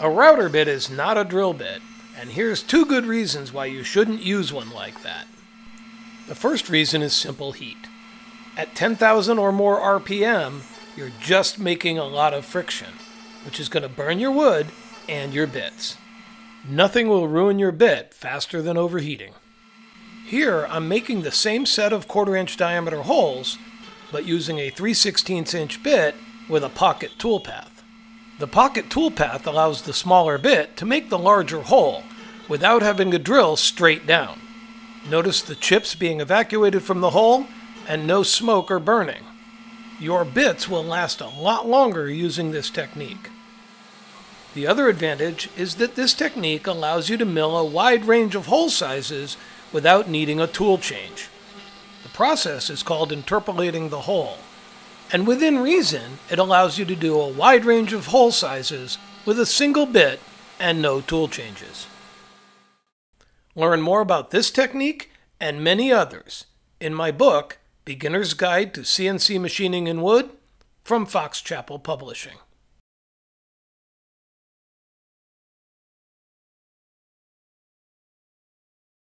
A router bit is not a drill bit, and here's two good reasons why you shouldn't use one like that. The first reason is simple heat. At 10,000 or more RPM, you're just making a lot of friction, which is going to burn your wood and your bits. Nothing will ruin your bit faster than overheating. Here, I'm making the same set of quarter inch diameter holes, but using a 3 16 inch bit with a pocket toolpath. The pocket toolpath allows the smaller bit to make the larger hole without having to drill straight down. Notice the chips being evacuated from the hole and no smoke or burning. Your bits will last a lot longer using this technique. The other advantage is that this technique allows you to mill a wide range of hole sizes without needing a tool change. The process is called interpolating the hole, and within reason, it allows you to do a wide range of hole sizes with a single bit and no tool changes. Learn more about this technique and many others in my book, Beginner's Guide to CNC Machining in Wood, from Fox Chapel Publishing.